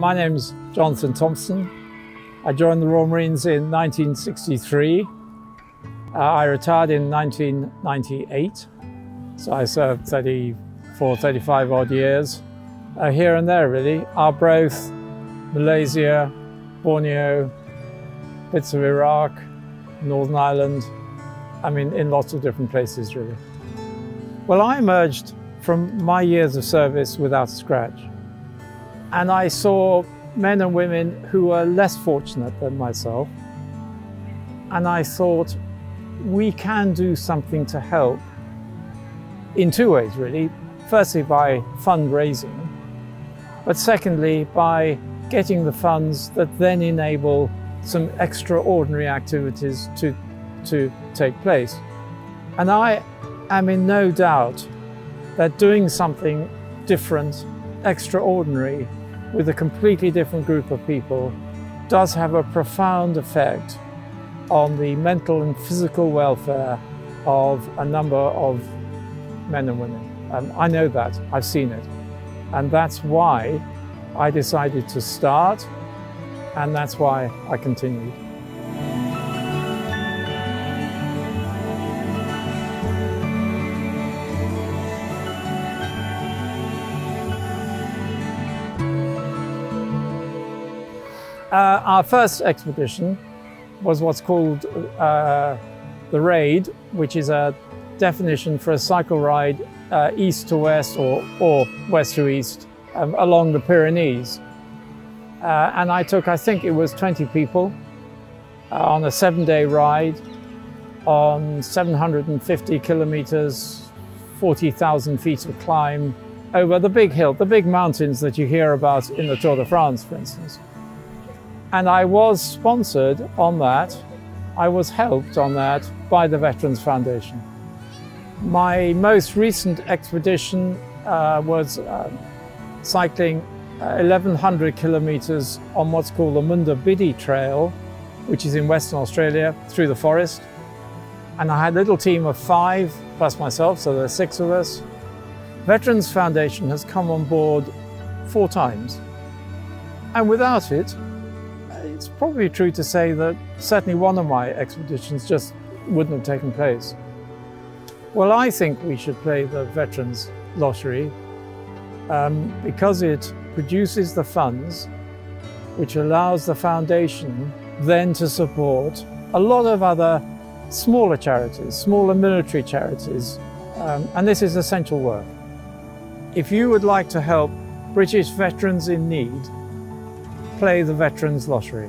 My name's Jonathan Thomson. I joined the Royal Marines in 1963. Uh, I retired in 1998. So I served 34, 35 odd years uh, here and there really. Arbroath, Malaysia, Borneo, bits of Iraq, Northern Ireland. I mean, in lots of different places really. Well, I emerged from my years of service without scratch. And I saw men and women who were less fortunate than myself. And I thought, we can do something to help in two ways, really. Firstly, by fundraising, but secondly, by getting the funds that then enable some extraordinary activities to, to take place. And I am in no doubt that doing something different, extraordinary, with a completely different group of people does have a profound effect on the mental and physical welfare of a number of men and women. Um, I know that, I've seen it. And that's why I decided to start, and that's why I continued. Uh, our first expedition was what's called uh, the Raid, which is a definition for a cycle ride uh, east to west or, or west to east um, along the Pyrenees. Uh, and I took, I think it was 20 people uh, on a seven day ride on 750 kilometers, 40,000 feet of climb over the big hill, the big mountains that you hear about in the Tour de France, for instance. And I was sponsored on that. I was helped on that by the Veterans Foundation. My most recent expedition uh, was uh, cycling 1100 uh, kilometers on what's called the Munda Biddi Trail, which is in Western Australia through the forest. And I had a little team of five plus myself, so there are six of us. Veterans Foundation has come on board four times. And without it, it's probably true to say that certainly one of my expeditions just wouldn't have taken place. Well, I think we should play the Veterans Lottery um, because it produces the funds which allows the foundation then to support a lot of other smaller charities, smaller military charities, um, and this is essential work. If you would like to help British veterans in need, play the Veterans Lottery.